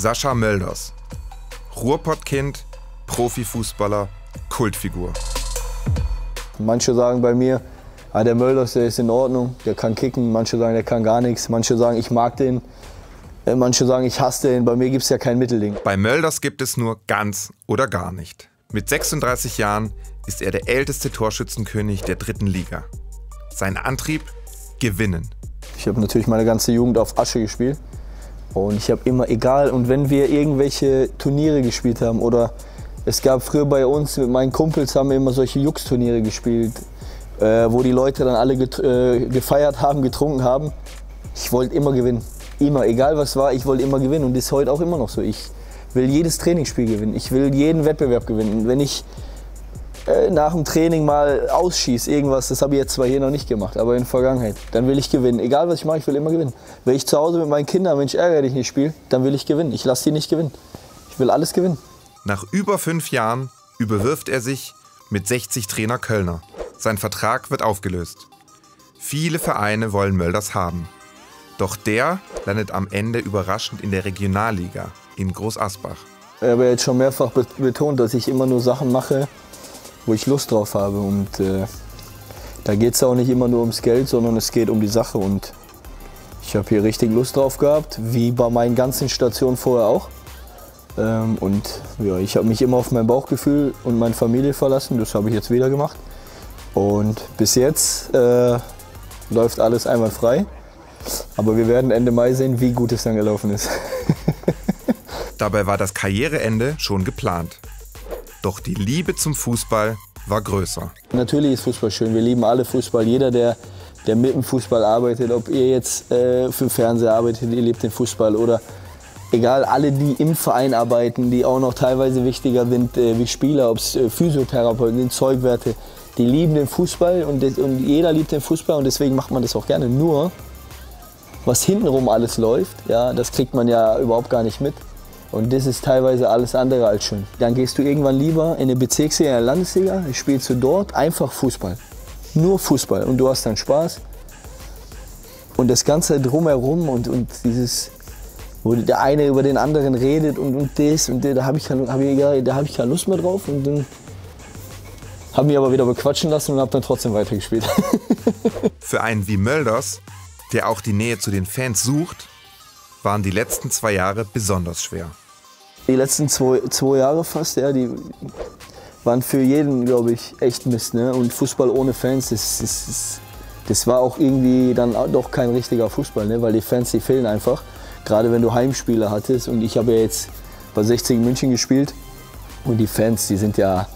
Sascha Mölders. Ruhrpottkind, Profifußballer, Kultfigur. Manche sagen bei mir, ah, der Mölders, der ist in Ordnung, der kann kicken. Manche sagen, der kann gar nichts. Manche sagen, ich mag den. Äh, manche sagen, ich hasse den. Bei mir gibt es ja kein Mittelding. Bei Mölders gibt es nur ganz oder gar nicht. Mit 36 Jahren ist er der älteste Torschützenkönig der dritten Liga. Sein Antrieb? Gewinnen. Ich habe natürlich meine ganze Jugend auf Asche gespielt. Und ich habe immer, egal, und wenn wir irgendwelche Turniere gespielt haben oder es gab früher bei uns, mit meinen Kumpels haben wir immer solche Jux-Turniere gespielt, äh, wo die Leute dann alle äh, gefeiert haben, getrunken haben. Ich wollte immer gewinnen. Immer, egal was war, ich wollte immer gewinnen. Und das ist heute auch immer noch so. Ich will jedes Trainingsspiel gewinnen. Ich will jeden Wettbewerb gewinnen. Wenn ich nach dem Training mal ausschieße, irgendwas, das habe ich jetzt zwar hier noch nicht gemacht, aber in der Vergangenheit, dann will ich gewinnen. Egal was ich mache, ich will immer gewinnen. Wenn ich zu Hause mit meinen Kindern, wenn ich ärgere dich nicht spiele, dann will ich gewinnen. Ich lasse die nicht gewinnen. Ich will alles gewinnen. Nach über fünf Jahren überwirft er sich mit 60 Trainer Kölner. Sein Vertrag wird aufgelöst. Viele Vereine wollen Mölders haben. Doch der landet am Ende überraschend in der Regionalliga in Groß Asbach. Ich habe jetzt schon mehrfach betont, dass ich immer nur Sachen mache, wo ich Lust drauf habe. Und äh, da geht es auch nicht immer nur ums Geld, sondern es geht um die Sache. Und ich habe hier richtig Lust drauf gehabt, wie bei meinen ganzen Stationen vorher auch. Ähm, und ja, ich habe mich immer auf mein Bauchgefühl und meine Familie verlassen. Das habe ich jetzt wieder gemacht. Und bis jetzt äh, läuft alles einmal frei. Aber wir werden Ende Mai sehen, wie gut es dann gelaufen ist. Dabei war das Karriereende schon geplant. Doch die Liebe zum Fußball war größer. Natürlich ist Fußball schön. Wir lieben alle Fußball. Jeder, der, der mit dem Fußball arbeitet, ob ihr jetzt äh, für Fernseher arbeitet, ihr liebt den Fußball oder egal, alle, die im Verein arbeiten, die auch noch teilweise wichtiger sind äh, wie Spieler, ob es äh, Physiotherapeuten sind, Zeugwerte, die lieben den Fußball und, und jeder liebt den Fußball und deswegen macht man das auch gerne. Nur, was hintenrum alles läuft, ja, das kriegt man ja überhaupt gar nicht mit. Und das ist teilweise alles andere als schön. Dann gehst du irgendwann lieber in eine Bezirksliga, in eine Landesliga, spielst du dort einfach Fußball. Nur Fußball und du hast dann Spaß. Und das Ganze drumherum und, und dieses, wo der eine über den anderen redet und, und das und das, da habe ich, hab ich, hab ich keine Lust mehr drauf. Und dann habe mich aber wieder bequatschen lassen und habe dann trotzdem weitergespielt. Für einen wie Mölders, der auch die Nähe zu den Fans sucht, waren die letzten zwei Jahre besonders schwer. Die letzten zwei, zwei Jahre fast, ja, die waren für jeden, glaube ich, echt Mist. Ne? Und Fußball ohne Fans, das, das, das, war auch irgendwie dann doch kein richtiger Fußball, ne? weil die Fans, die fehlen einfach. Gerade wenn du Heimspiele hattest. Und ich habe ja jetzt bei 60 München gespielt. Und die Fans, die sind ja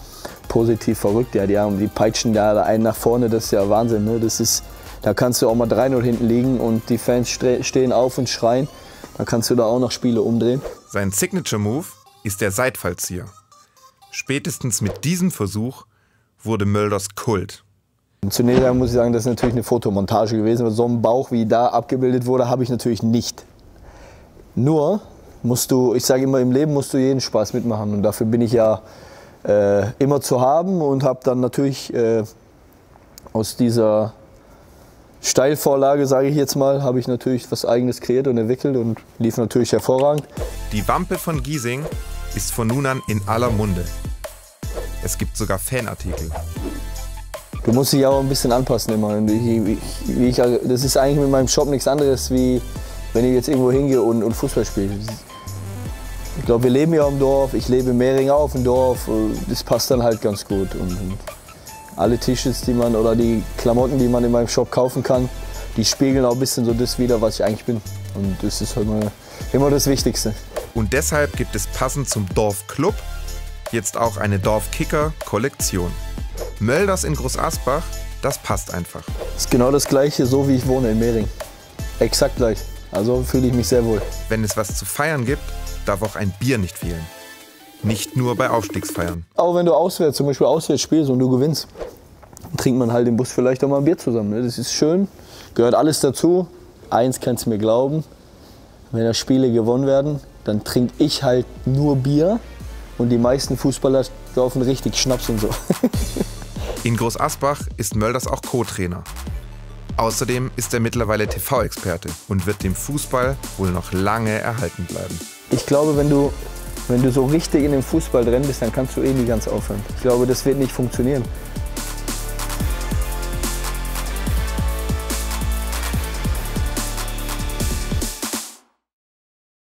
positiv verrückt. Ja, die, haben, die peitschen da einen nach vorne, das ist ja Wahnsinn. Ne? Das ist, da kannst du auch mal 3-0 hinten liegen und die Fans stehen auf und schreien. Da kannst du da auch noch Spiele umdrehen. Sein Signature Move ist der Seitfallzieher. Spätestens mit diesem Versuch wurde Mölders Kult. Zunächst einmal muss ich sagen, das ist natürlich eine Fotomontage gewesen. So ein Bauch, wie da abgebildet wurde, habe ich natürlich nicht. Nur musst du, ich sage immer, im Leben musst du jeden Spaß mitmachen. Und dafür bin ich ja äh, immer zu haben und habe dann natürlich äh, aus dieser Steilvorlage, sage ich jetzt mal, habe ich natürlich was Eigenes kreiert und entwickelt und lief natürlich hervorragend. Die Wampe von Giesing ist von nun an in aller Munde. Es gibt sogar Fanartikel. Du musst dich auch ein bisschen anpassen immer. Wie ich, das ist eigentlich mit meinem Shop nichts anderes, wie wenn ich jetzt irgendwo hingehe und, und Fußball spiele. Ich glaube, wir leben ja im Dorf, ich lebe in Mehring auf dem Dorf. Das passt dann halt ganz gut. Und, und alle T-Shirts, die man oder die Klamotten, die man in meinem Shop kaufen kann, die spiegeln auch ein bisschen so das wider, was ich eigentlich bin. Und das ist halt immer, immer das Wichtigste. Und deshalb gibt es passend zum Dorfclub jetzt auch eine Dorfkicker-Kollektion. Mölders in Groß Asbach, das passt einfach. Das ist genau das gleiche, so wie ich wohne in Mehring. Exakt gleich. Also fühle ich mich sehr wohl. Wenn es was zu feiern gibt, darf auch ein Bier nicht fehlen. Nicht nur bei Aufstiegsfeiern. Auch wenn du auswärts, zum Beispiel auswärts spielst und du gewinnst, trinkt man halt im Bus vielleicht auch mal ein Bier zusammen. Ne? Das ist schön, gehört alles dazu. Eins kannst du mir glauben, wenn da Spiele gewonnen werden, dann trinke ich halt nur Bier und die meisten Fußballer laufen richtig Schnaps und so. In Groß Asbach ist Mölders auch Co-Trainer. Außerdem ist er mittlerweile TV-Experte und wird dem Fußball wohl noch lange erhalten bleiben. ich glaube, wenn du, wenn du so richtig in den Fußball drin bist, dann kannst du eh nie ganz aufhören. Ich glaube, das wird nicht funktionieren.